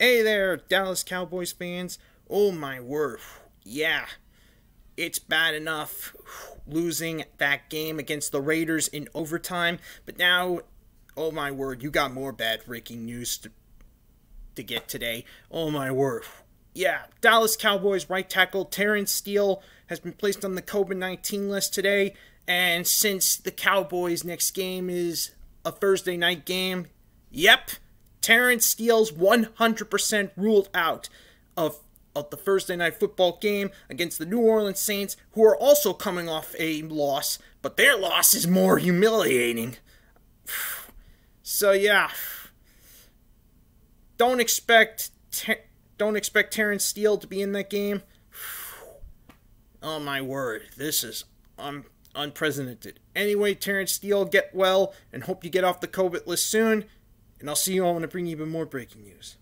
Hey there, Dallas Cowboys fans. Oh my word. Yeah. It's bad enough losing that game against the Raiders in overtime, but now, oh my word, you got more bad breaking news to, to get today. Oh my word. Yeah, Dallas Cowboys right tackle Terence Steele has been placed on the COVID 19 list today, and since the Cowboys' next game is a Thursday night game, yep, Terence Steele's 100% ruled out of of the Thursday night football game against the New Orleans Saints, who are also coming off a loss, but their loss is more humiliating. So yeah, don't expect don't expect Terence Steele to be in that game. Oh my word, this is un- unprecedented. Anyway, Terence Steele, get well and hope you get off the COVID list soon. And I'll see you all when I bring you even more breaking news.